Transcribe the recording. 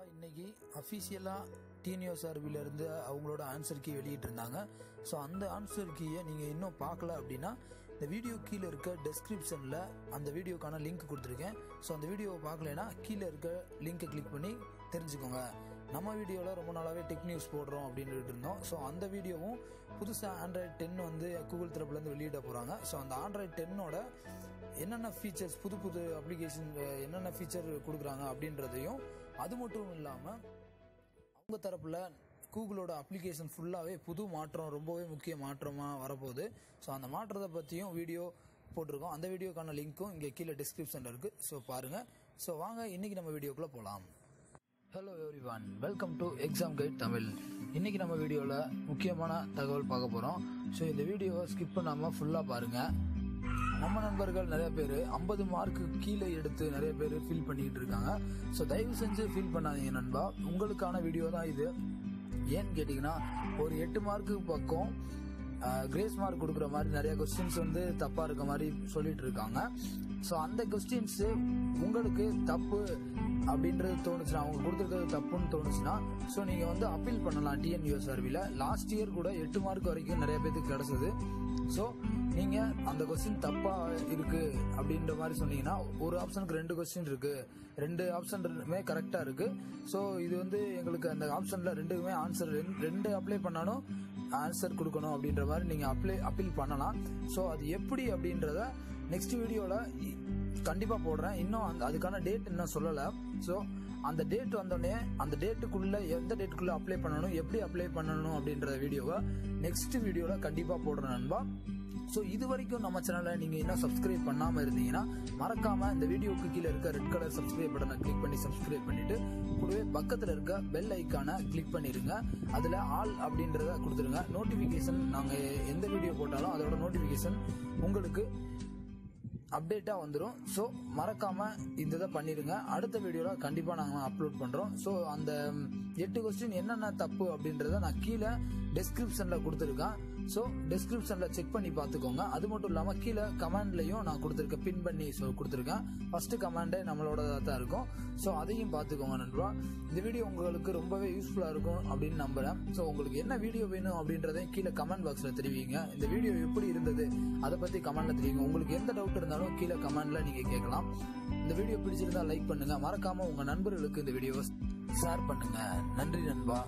நண்பா இன்னைக்கு அஃபீஷியலாக டீனியோ சார்பிலேருந்து அவங்களோட ஆன்சர் கீ வெளியிட்டிருந்தாங்க. ஸோ அந்த ஆன்சர் கீயை நீங்கள் இன்னும் பார்க்கல அப்படின்னா இந்த வீடியோ கீழே இருக்க டெஸ்கிரிப்ஷனில் அந்த வீடியோக்கான லிங்க் கொடுத்துருக்கேன். ஸோ அந்த வீடியோவை பார்க்கலைன்னா கீழே இருக்க லிங்கை கிளிக் பண்ணி தெரிஞ்சுக்கோங்க. நம்ம வீடியோவில் ரொம்ப நாளாகவே டெக் நியூஸ் போடுறோம் அப்படின்ட்டு இருந்தோம். ஸோ அந்த வீடியோவும் புதுசாக ஆண்ட்ராய்ட் டென் வந்து கூகுள் தரப்புலேருந்து வெளியிட போகிறாங்க ஸோ அந்த ஆண்ட்ராய்ட் டென்னோட என்னென்ன ஃபீச்சர்ஸ் புது புது அப்ளிகேஷன் என்னென்ன ஃபீச்சர் கொடுக்குறாங்க அப்படின்றதையும் அது மட்டும் இல்லாமல் அவங்க தரப்பில் கூகுளோட அப்ளிகேஷன் ஃபுல்லாகவே புது மாற்றம் ரொம்பவே முக்கிய மாற்றமாக வரப்போகுது. ஸோ அந்த மாற்றத்தை பற்றியும் வீடியோ போட்டிருக்கோம். அந்த வீடியோக்கான லிங்க்கும் இங்கே கீழே டிஸ்கிரிப்ஷனில் இருக்குது ஸோ பாருங்கள் ஸோ வாங்க இன்றைக்கி நம்ம வீடியோக்குள்ளே போகலாம் hello everyone welcome to exam guide Tamil இன்னைக்கு நம்ம வீடியோவில் முக்கியமான தகவல் பார்க்க போகிறோம் ஸோ இந்த வீடியோவை ஸ்கிப் பண்ணாமல் ஃபுல்லாக பாருங்கள் நம்ம நண்பர்கள் நிறைய பேர் ஐம்பது மார்க்கு கீழே எடுத்து நிறைய பேர் ஃபீல் பண்ணிக்கிட்டு இருக்காங்க. ஸோ தயவு செஞ்சு ஃபீல் பண்ணாதீங்க நண்பா. உங்களுக்கான வீடியோ தான் இது. ஏன்னு கேட்டிங்கன்னா ஒரு எட்டு மார்க்கு பக்கம் கிரேஸ் மார்க் கொடுக்குற மாதிரி நிறைய கொஸ்டின்ஸ் வந்து தப்பாக இருக்க மாதிரி சொல்லிட்டு இருக்காங்க. ஸோ அந்த கொஸ்டின்ஸ் உங்களுக்கு தப்பு அப்படின்றது தோணுச்சுன்னா அவங்க கொடுத்துருக்கிறது தப்புன்னு தோணுச்சுன்னா ஸோ நீங்கள் வந்து அப்பீல் பண்ணலாம் டிஎன்யூஎஸ் சர்வில லாஸ்ட் இயர் கூட எட்டு மார்க் வரைக்கும் நிறைய பேருக்கு கிடைச்சது. ஸோ நீங்க அந்த கொஸ்டின் தப்பா இருக்கு அப்படின்ற மாதிரி சொன்னீங்கன்னா ஒரு ஆப்ஷனுக்கு ரெண்டு கொஸ்டின் இருக்கு. ரெண்டு ஆப்ஷன்மே கரெக்டா இருக்கு. ஸோ இது வந்து எங்களுக்கு அந்த ஆப்ஷன்ல ரெண்டுக்குமே ஆன்சர் ரெண்டு அப்ளை பண்ணாலும் ஆன்சர் கொடுக்கணும் அப்படின்ற மாதிரி நீங்க அப்ளை அப்பீல் பண்ணலாம். ஸோ அது எப்படி அப்படின்றத நெக்ஸ்ட் வீடியோல கண்டிப்பா போடுறேன். இன்னும் அந்த அதுக்கான டேட் இன்னும் சொல்லல. ஸோ அந்த டேட் வந்தோடனே அந்த டேட்டுக்குள்ள எந்த டேட்டுக்குள்ள அப்ளை பண்ணணும் எப்படி அப்ளை பண்ணணும் அப்படின்ற வீடியோவை நெக்ஸ்ட் வீடியோல கண்டிப்பா போடுறேன் நண்பா. ஸோ இது வரைக்கும் நம்ம சேனலை நீங்கள் இன்னும் சப்ஸ்கிரைப் பண்ணாமல் இருந்தீங்கன்னா மறக்காம இந்த வீடியோக்கு கீழே இருக்க ரெட் கலர் சப்ஸ்கிரைப் பட்டனை கிளிக் பண்ணி சப்ஸ்கிரைப் பண்ணிட்டு கூடவே பக்கத்தில் இருக்க பெல் ஐக்கானை கிளிக் பண்ணிடுங்க அதில் ஆல் அப்படின்றத கொடுத்துருங்க. நோட்டிஃபிகேஷன் நாங்கள் எந்த வீடியோ போட்டாலும் அதோட நோட்டிஃபிகேஷன் உங்களுக்கு அப்டேட்டா வந்துடும் ஸோ மறக்காம இந்த இதை பண்ணிடுங்க அடுத்த வீடியோல கண்டிப்பா நாங்கள் அப்லோட் பண்றோம். ஸோ அந்த எட்டு கொஸ்டின் என்னென்ன தப்பு அப்படின்றத நான் கீழே டெஸ்கிரிப்ஷன்ல கொடுத்துருக்கேன். ஸோ டெஸ்கிரிப்ஷன்ல செக் பண்ணி பார்த்துக்கோங்க. அது மட்டும் இல்லாம கீழே கமெண்ட்லயும் நான் கொடுத்துருக்கேன். பின் பண்ணி கொடுத்துருக்கேன். ஃபர்ஸ்ட் கமெண்டே நம்மளோட தான் இருக்கும். ஸோ அதையும் பார்த்துக்கோங்க நண்பா. இந்த வீடியோ உங்களுக்கு ரொம்பவே யூஸ்ஃபுல்லா இருக்கும் அப்படின்னு நம்புறேன். ஸோ உங்களுக்கு என்ன வீடியோ வேணும் அப்படின்றதையும் கீழே கமெண்ட் பாக்ஸ்ல தெரிவிங்க. இந்த வீடியோ எப்படி இருந்தது? அதை பத்தி கமெண்ட்ல தெரியுங்க உங்களுக்கு எந்த டவுட் இருந்தாலும் கீழே கமெண்ட்ல நீங்க கேட்கலாம். இந்த வீடியோ பிடிச்சிருந்தா லைக் பண்ணுங்க. மறக்காம உங்க நண்பர்களுக்கு இந்த வீடியோவை ஷேர் பண்ணுங்க. நன்றி நண்பா.